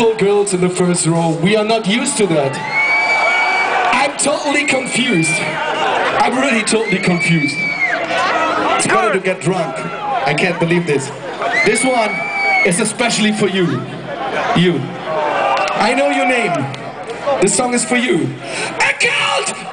beautiful girls in the first row. We are not used to that. I'm totally confused. I'm really totally confused. It's better to get drunk. I can't believe this. This one is especially for you. You. I know your name. This song is for you. A cult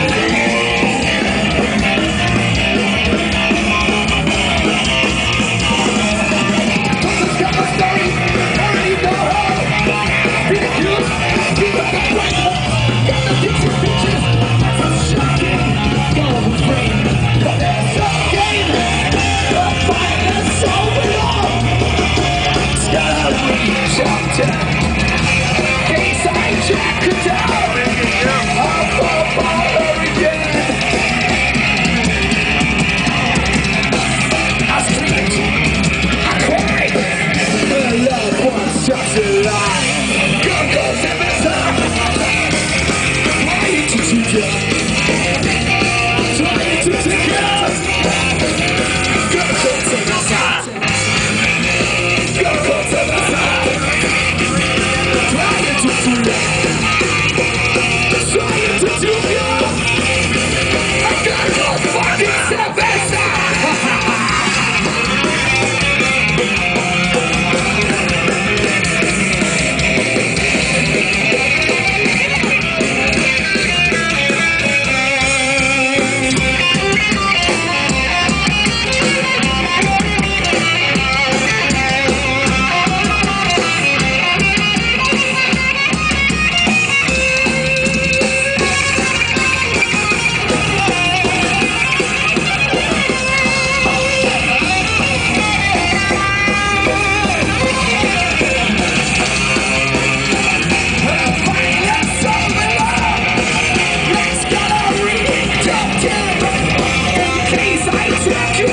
just a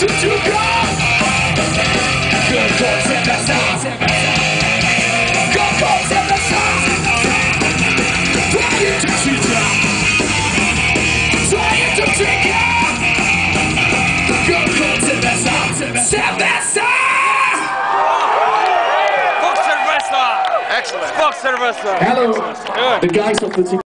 you. Trying to trick you. Go, go, Cerveza. Go, go, Cerveza. Trying to fool. Trying to do good. Go, go, Cerveza. Go, go, Trying to cheat you. Trying to trick you. Go, go, Cerveza. Cerveza. Fox Cerveza! Excellent. Fox Cerveza! Hello, Good. the guys of the team.